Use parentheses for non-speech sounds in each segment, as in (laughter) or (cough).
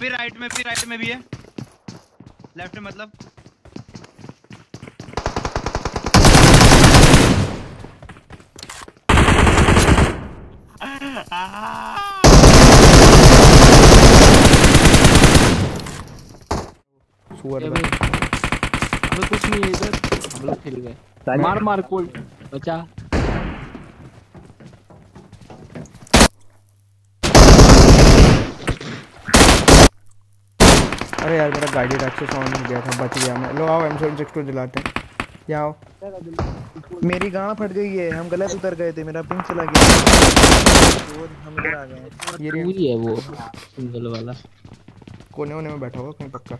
फिर राइट में फिर राइट में भी है। लेफ़्ट में मतलब। कुछ नहीं है इधर। हम लोग खेल गए। मार मार कोल बचा। अरे यार मेरा गाड़ी रैक से साउंड हो गया था बच गया मैं। लो आओ M762 दिलाते हैं। यहाँ आओ। मेरी गांड फट गई है हम गलत उतर गए थे मेरा पिंक चला गया। और हम इधर आ गए ये पूरी है वो सिंगल वाला। कोने होने में बैठा हुआ कहीं पक्का?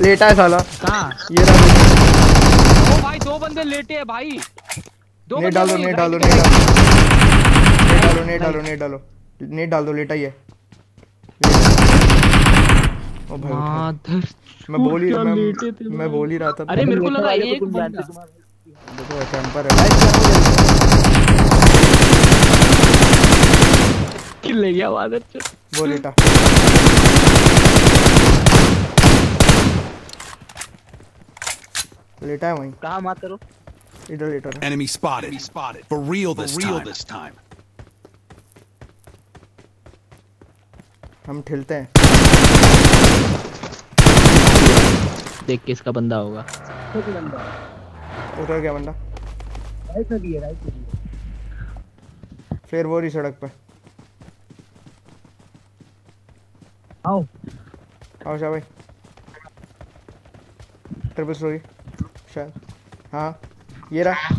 लेटा है साला। कहाँ? ये रहा ओ भाई दो बंदे लेटे हैं भाई। दो नेट बंदे डालो नेट डालो नेट डालो। नेट डालो नेट डालो नेट डालो। नेट डाल दो लेटा ही है। ओ भाई माधर मैं बोल ही मैं मैं बोल ही रहा था अरे मेरे को लगा एक बंदा देखो टेम्पर है किल ले गया माधर। वो लेटा लेटा है वहीं कहाँ मार करो इधर लेटा है Enemy spotted. spotted. For real this real time. this time. हम ठिलते हैं देख के इसका बंदा होगा। उतर गया बंदा राइट में भी है राइट में भी है। फिर वो रही सड़क पे। आओ। आओ शाह भाई। Triple storey. शायद। हाँ। ये रहा।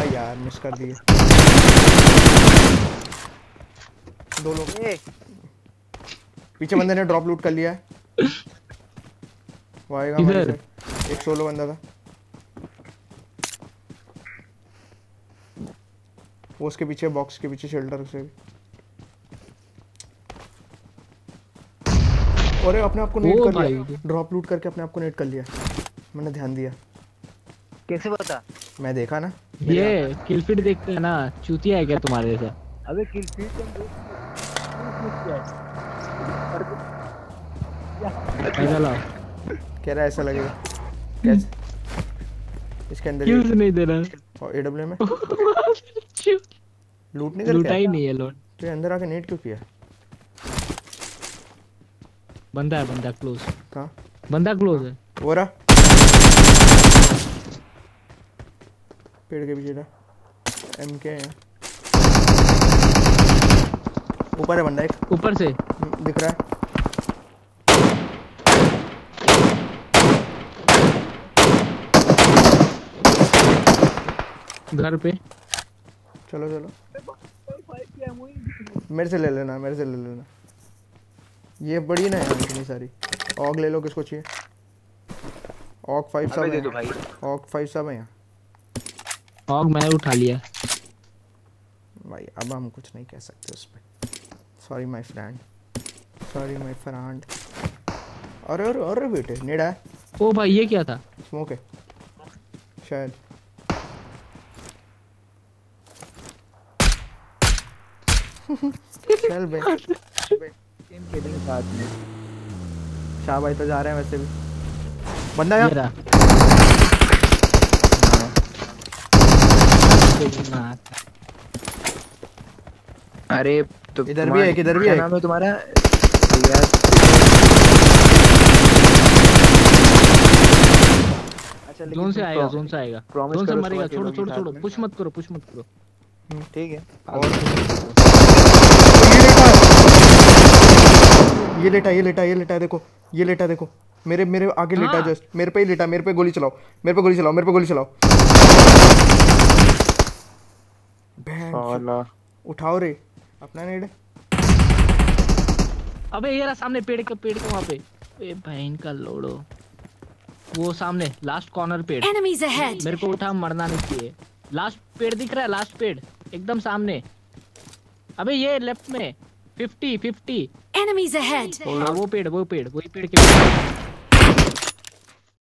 आ यार मिस कर दिए। दो लोग। पीछे बंदे ने ड्रॉप लूट कर लिया है। (laughs) वो आएगा हमारे? एक सोलो बंदा था। वो उसके पीछे बॉक्स के पीछे शेल्टर से भी। अरे अपने आप को नेट कर लिया। ड्रॉप लूट करके अपने आप को नेट कर लिया। मैंने ध्यान दिया। कैसे बता मैं देखा ना। ये किल फ़ीड देखते हैं ना। चूतिया है क्या तुम्हारे जैसा? अबे किल फ़ीड तुम देख ऐसा लाओ कह रहा है ऐसा लगेगा। कैसे इसके अंदर किल्स नहीं दे रहा? और एडब्ल्यू में लूट नहीं करके ही नहीं है लोड तो अंदर आके नेट क्यों किया? बंदा है बंदा क्लोज कहाँ? बंदा क्लोज है। वो रहा। पेड़ के पीछे रहा एम के है। ऊपर है बंदा एक। ऊपर से? दिख रहा है। घर पे चलो चलो मेरे से ले लेना मेरे से ले लेना। ये बड़ी ना यार इतनी सारी। ऑग ले लो किसको चाहिए? ऑग फाइव सब है। भाई। ऑग फाइव सब है। यहाँ ऑग मैं उठा लिया। भाई अब हम कुछ नहीं कह सकते उस पर sorry my friend sorry my friend अरे अरे अरे बेटे नेड़ा है। ओ भाई ये क्या था? स्मोक है। शायद। चल बे गेम खेलेंगे साथ में। शाह भाई तो जा रहे हैं वैसे भी। बंदा यहाँ? मेरा। अरे तो इधर भी है, तुम्हारा- इधर भी है। नाम है तुम्हारा यार अच्छा जोन से आएगा जोन से आएगा। जोन से मरेगा छोड़ो छोड़ो छोड़ो पुश मत करो पुश मत करो। ठीक है। और ये लेटा ये लेटा ये लेटा देखो ये लेटा देखो। मेरे मेरे आगे लेटा हाँ। जस्ट मेरे पे ही लेटा मेरे पे गोली चलाओ मेरे पे गोली चलाओ मेरे पे गोली चलाओ। उठाओ रे अपना नेड। अबे ये रहा सामने पेड़ के पेड़ के वहाँ पे। ए बहन का लोड़ो। वो सामने लास्ट कॉर्नर पेड़। मेरे को उठा मरना नहीं चाहिए। लास्ट पेड़ दिख रहा है लास्ट पेड़। एकदम सामने। अबे ये लेफ़्ट में 50 50 एनिमीज! हाँ वो पेड़ वो पेड़ वही पेड़ के